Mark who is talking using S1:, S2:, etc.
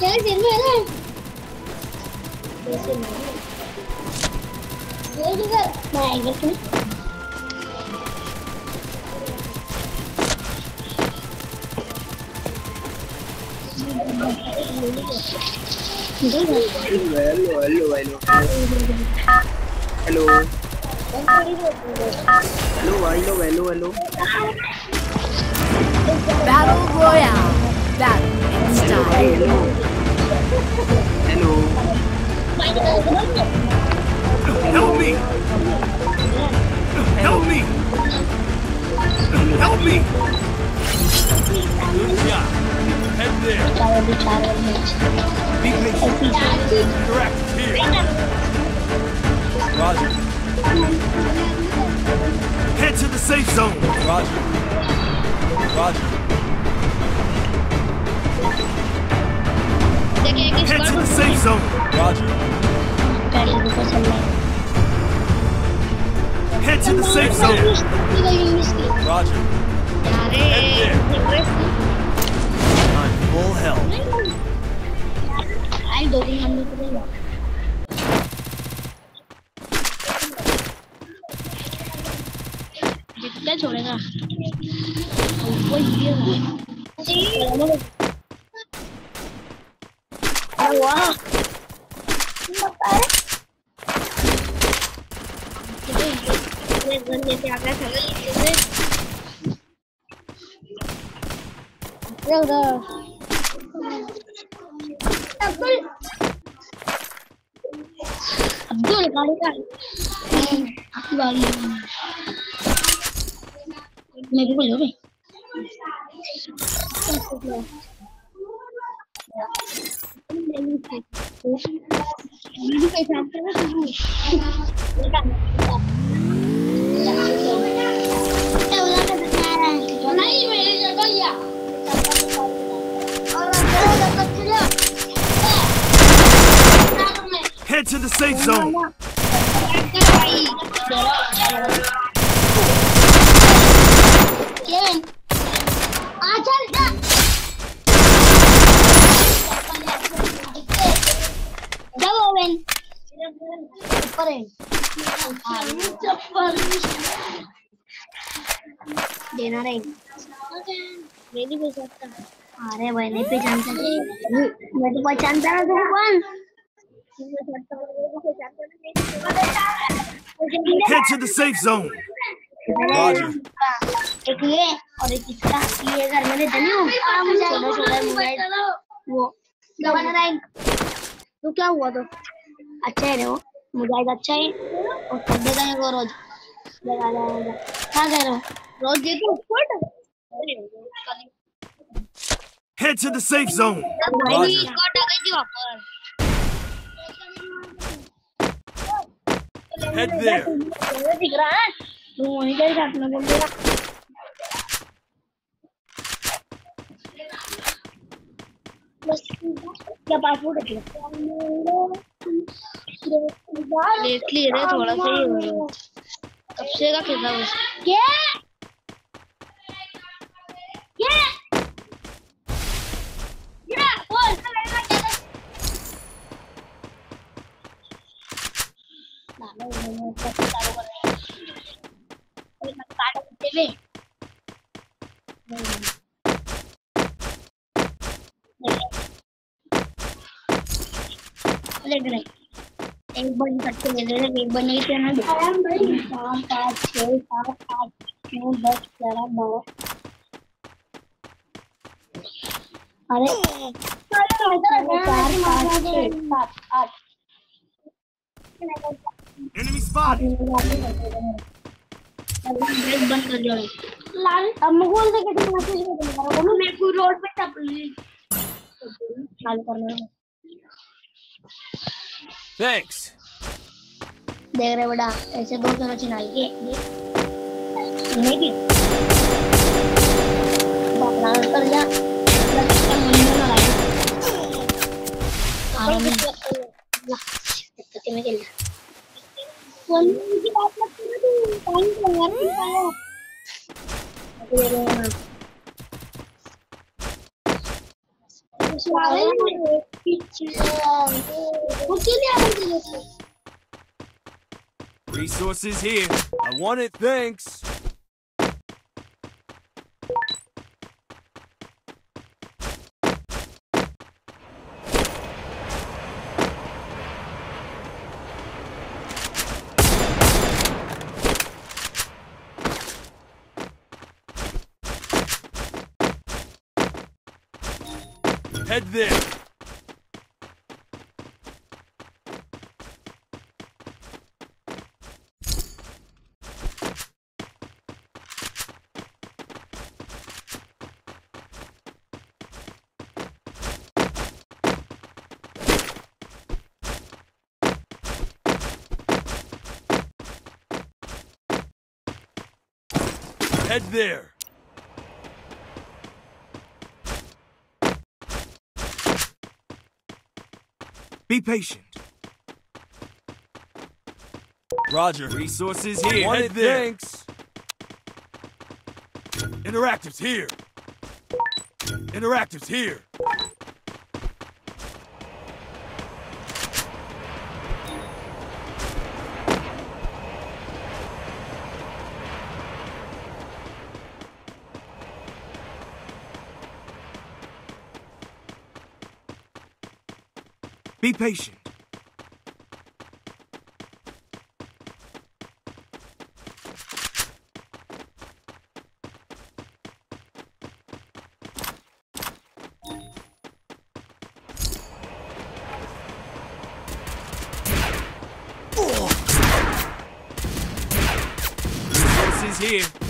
S1: chơi xin mày đây chơi xin mày Dễ chứ cơ Bài
S2: cái chút Hello, hello, hello, hello. Hello. Hello, hello, hello, hello.
S3: Battle Royale. Battle. Style.
S2: Hello
S4: Help me! Help me! Help me! Head there. Be patient. Here. Roger. Head to the safe zone. Roger. Roger. Head to the safe zone. Roger. Head to the safe zone. Roger. Head there. I'm full health.
S1: आई दो तीन हम लोग जितना छोड़ेगा वो ये đau quá mất đấy gần nhà nhà cái thằng ấy lên đâu
S4: đâu Abdul Abdul balikan aku
S1: balik Maybe boleh, boleh. Head to the safe zone. ऊपर है. देना नहीं. मैं नहीं पहचानता. अरे भाई नहीं पहचानता. मैं तो पहचानता ना तुम कौन?
S4: Head to the safe zone.
S1: एक ये और एक इसका ये घर में लेते हूँ छोटा छोटा मोबाइल वो दबाना रैंक तो क्या हुआ तो अच्छा है रे वो। मुजाहिद अच्छा है और सब देता है वो रोज। लगा लगा क्या कह रहे हो? रोज देखो फुट
S4: Head to the safe zone. Roger. Head there.
S1: दिख रहा है। लेट ली रे थोड़ा सा ही कब से का खेला बस ये ये ये बोल ना मैं मैं चालू कर रहा हूँ मैं काट देवे लग रही एक बन करके ले ले एक बन नहीं तो ना चार हाँ, पाँच छः सात आठ नौ दस ग्यारह बारह अरे चार पाँच लाल अब मैं रोड पे टप करना
S4: थैंक्स
S1: देख रहे बड़ा ऐसे दो दोनों चिनाई के लेकिन बापना कर जा। में खेल की बात मत करो तू। टाइम तो यार
S4: Resources here. I want it, thanks. Head there. Head there. Be patient. Roger. Resources here. Want it, thanks. Interactives here. Interactives here. Be patient. Resources here.